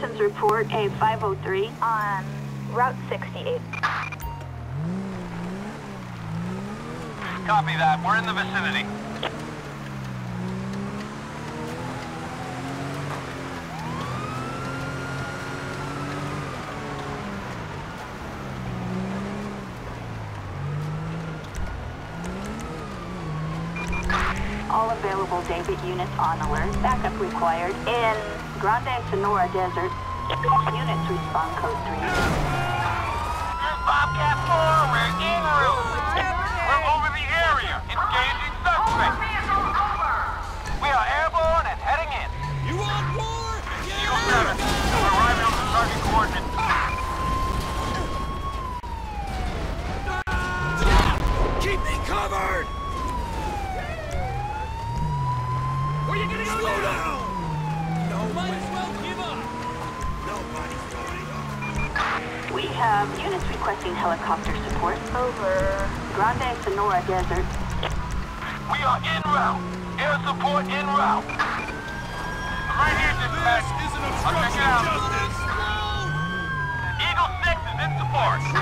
Citizens report A503 on Route 68. Copy that. We're in the vicinity. All available David units on alert. Backup required. In Grand Senora Desert, units respond code 3. Here's Bobcat 4. We're en route. We're over the area. Engaging suspect. We are airborne and heading in. You want war? Eagle 7. We're arriving on the target coordinates. Keep me covered! Where you gonna go Slow down! We have units requesting helicopter support over Grand Senora Desert. We are en route. Air support en route. Right here, dispatch. This is an I'll check it out. justice! Eagle 6 is in support.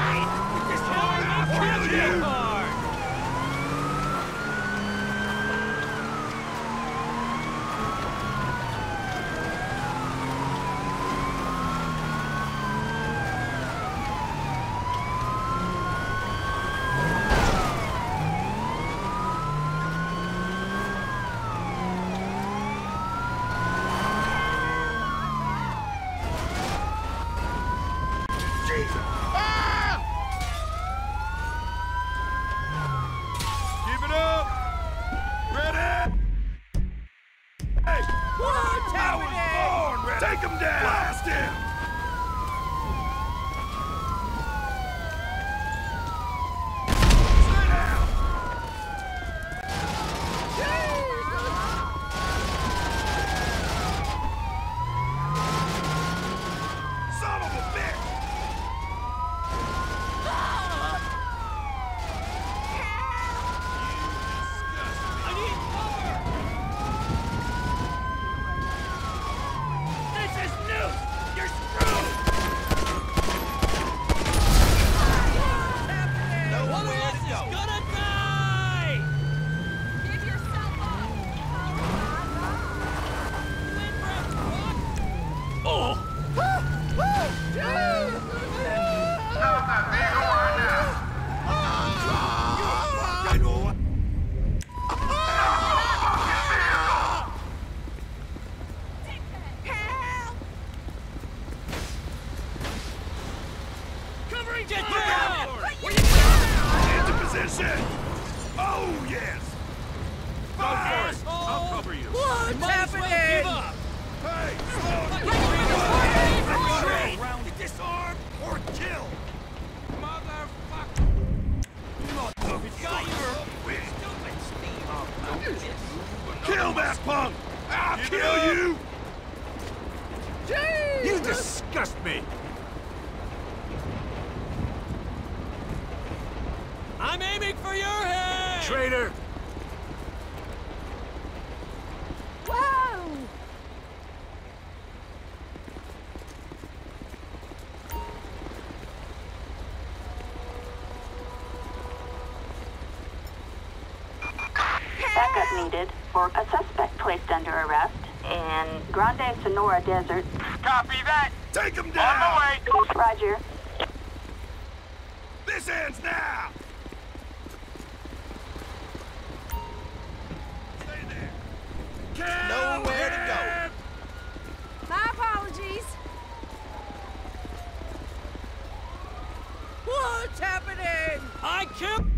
Covering jet Look out! Where you going? Into position! Oh, yes! Go first! I'll cover you. What's happening? Hey, slow! Retreat! Round to disarm or kill! Motherfucker! Motherfucker! Kill that punk! I'll kill you! You disgust me! I'm aiming for your head! Traitor! Whoa! Backup needed for a suspect placed under arrest in Grand Senora Desert. Copy that. Take him down! On the way. Roger. This ends now! What's happening? I killed...